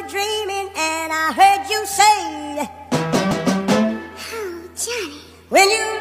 were dreaming and I heard you say, Oh, Johnny. When you